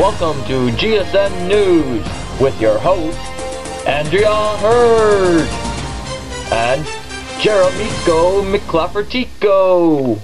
Welcome to GSM News with your host, Andrew Heard and Jeremico McClaffertico.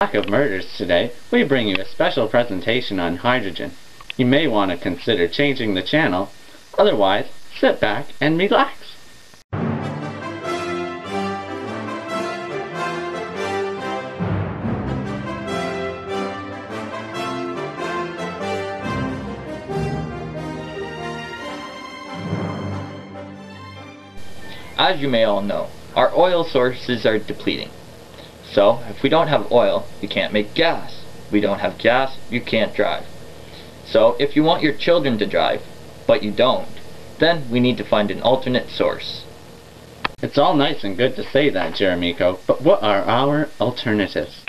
Lack of murders today, we bring you a special presentation on hydrogen. You may want to consider changing the channel, otherwise sit back and relax. As you may all know, our oil sources are depleting. So, if we don't have oil, you can't make gas. We don't have gas, you can't drive. So, if you want your children to drive, but you don't, then we need to find an alternate source. It's all nice and good to say that, Jeremico, but what are our alternatives?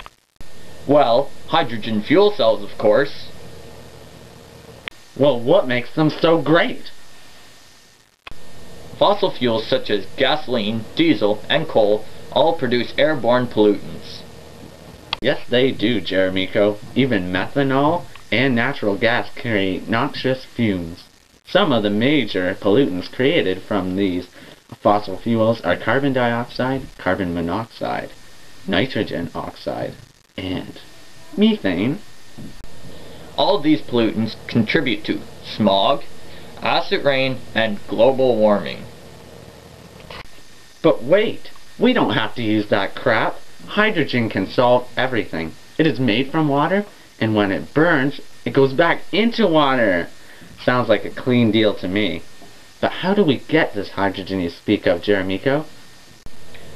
Well, hydrogen fuel cells, of course. Well, what makes them so great? Fossil fuels such as gasoline, diesel, and coal all produce airborne pollutants. Yes, they do, Jeremico. Even methanol and natural gas create noxious fumes. Some of the major pollutants created from these fossil fuels are carbon dioxide, carbon monoxide, nitrogen oxide, and methane. All these pollutants contribute to smog, acid rain, and global warming. But wait, we don't have to use that crap. Hydrogen can solve everything. It is made from water, and when it burns, it goes back into water. Sounds like a clean deal to me. But how do we get this hydrogen you speak of, Jeremico?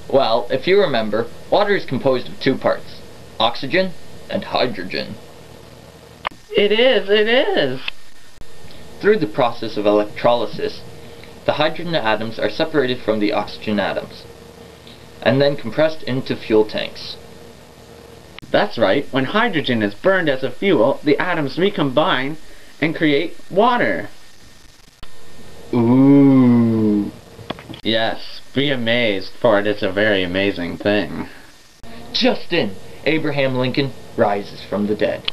Well, if you remember, water is composed of two parts, oxygen and hydrogen. It is, it is. Through the process of electrolysis, the hydrogen atoms are separated from the oxygen atoms, and then compressed into fuel tanks. That's right, when hydrogen is burned as a fuel, the atoms recombine and create water. Ooh. Yes, be amazed, for it is a very amazing thing. Justin, Abraham Lincoln rises from the dead.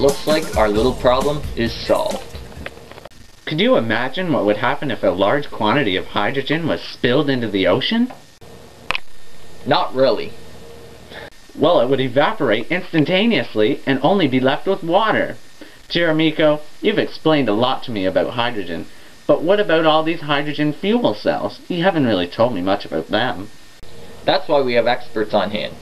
Looks like our little problem is solved. Could you imagine what would happen if a large quantity of hydrogen was spilled into the ocean? Not really. Well, it would evaporate instantaneously and only be left with water. Jeremico, you've explained a lot to me about hydrogen, but what about all these hydrogen fuel cells? You haven't really told me much about them. That's why we have experts on hand.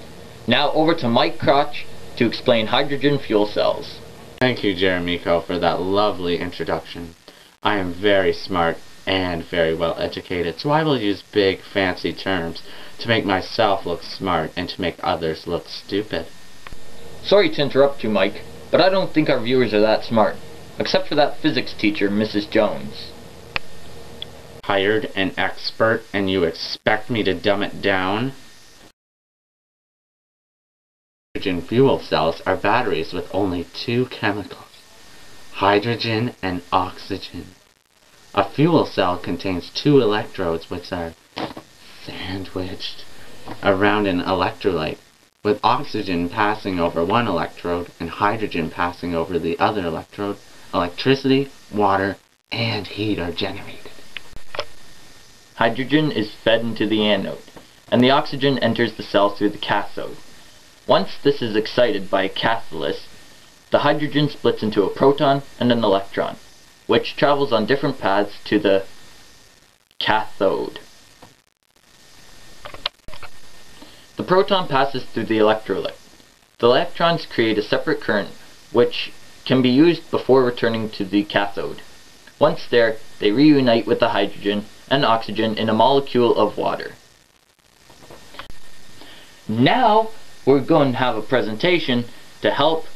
Now over to Mike Crotch to explain hydrogen fuel cells. Thank you, Jeremico, for that lovely introduction. I am very smart and very well educated, so I will use big, fancy terms to make myself look smart and to make others look stupid. Sorry to interrupt you, Mike, but I don't think our viewers are that smart. Except for that physics teacher, Mrs. Jones. Hired an expert and you expect me to dumb it down? Hydrogen fuel cells are batteries with only two chemicals hydrogen and oxygen. A fuel cell contains two electrodes which are sandwiched around an electrolyte, with oxygen passing over one electrode and hydrogen passing over the other electrode. Electricity, water, and heat are generated. Hydrogen is fed into the anode, and the oxygen enters the cell through the cathode. Once this is excited by a catalyst, the hydrogen splits into a proton and an electron, which travels on different paths to the cathode. The proton passes through the electrolyte. The electrons create a separate current, which can be used before returning to the cathode. Once there, they reunite with the hydrogen and oxygen in a molecule of water. Now, we're going to have a presentation to help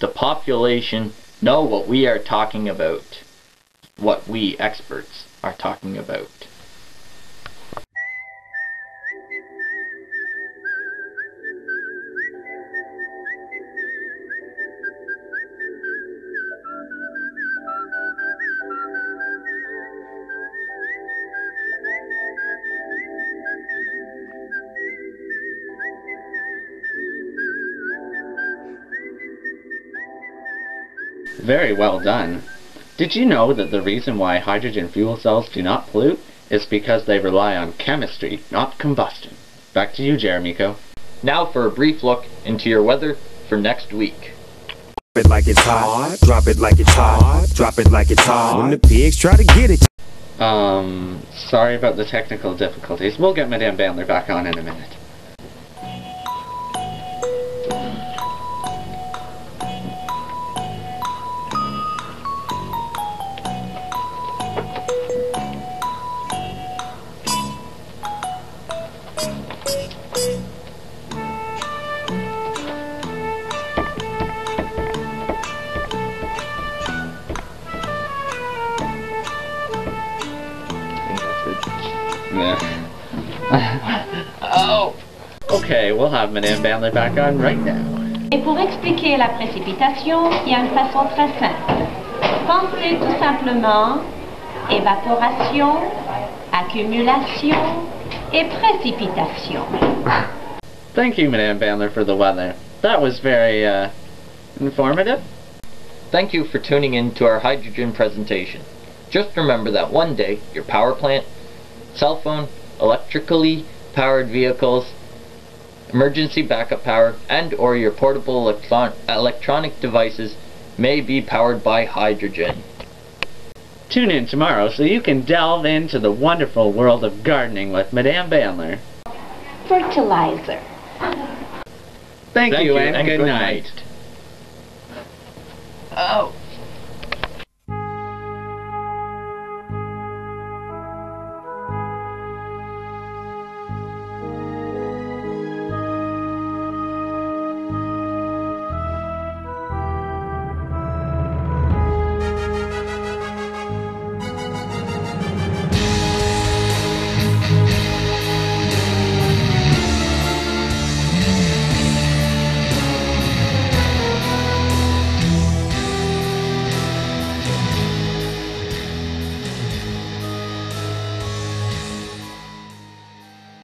the population know what we are talking about. What we experts are talking about. Very well done. Did you know that the reason why hydrogen fuel cells do not pollute is because they rely on chemistry, not combustion? Back to you, Jeremico. Now for a brief look into your weather for next week. Drop it like it's hot. Drop it like it's hot. Drop it like it's hot. When the pigs try to get it. Um, sorry about the technical difficulties. We'll get Madame Bandler back on in a minute. Yeah. oh! Okay, we'll have Madame Bandler back on right now. Et pour expliquer la précipitation, il y a une façon très simple. Pensez tout simplement évaporation, accumulation et précipitation. Thank you, Madame Bandler, for the weather. That was very, uh, informative. Thank you for tuning in to our hydrogen presentation. Just remember that one day, your power plant, cell phone, electrically powered vehicles, emergency backup power, and or your portable electron electronic devices may be powered by hydrogen. Tune in tomorrow so you can delve into the wonderful world of gardening with Madame Bandler. Fertilizer. Thank, Thank you, you, and, and good, good night. night. Oh.